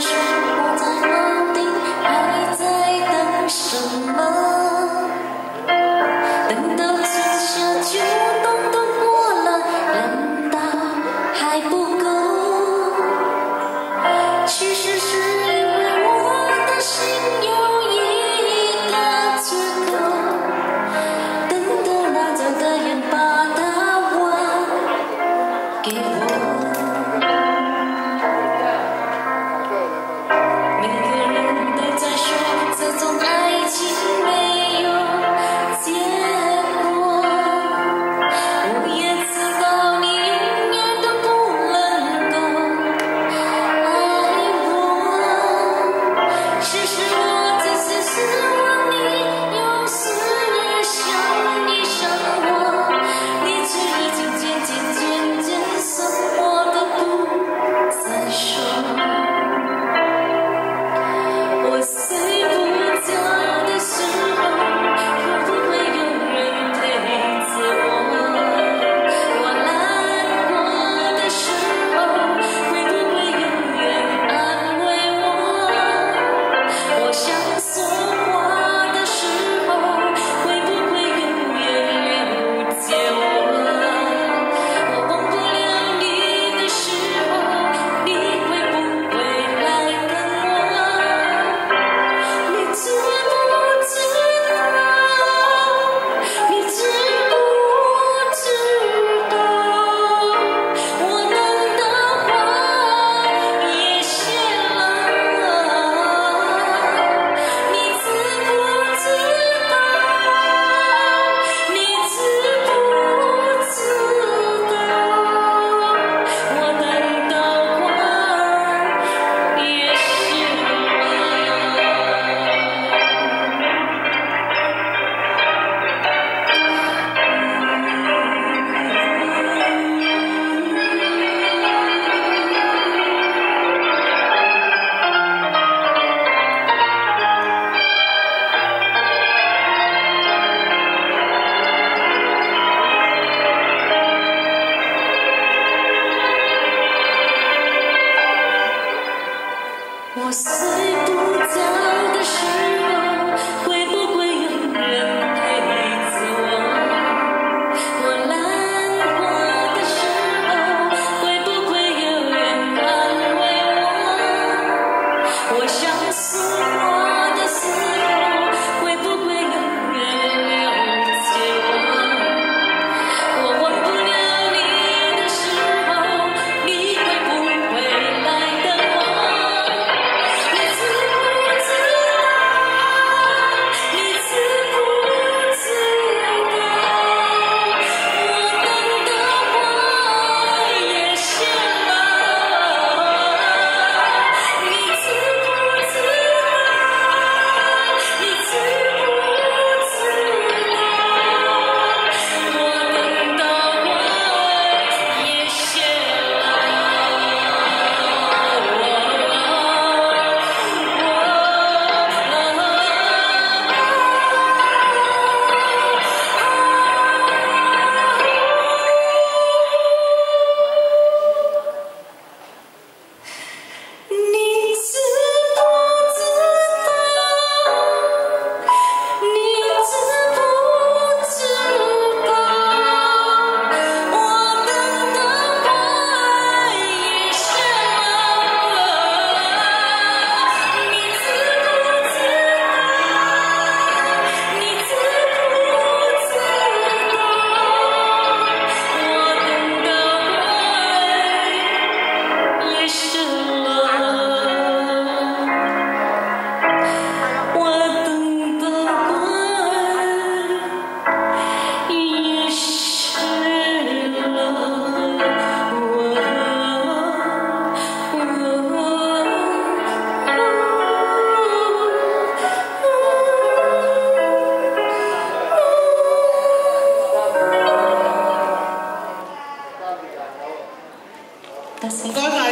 只活在当地还在等什么等到春夏秋冬都过了难道还不够其实是因为我的心有一个缺口等到拿走的人把它还给我。Tá certo.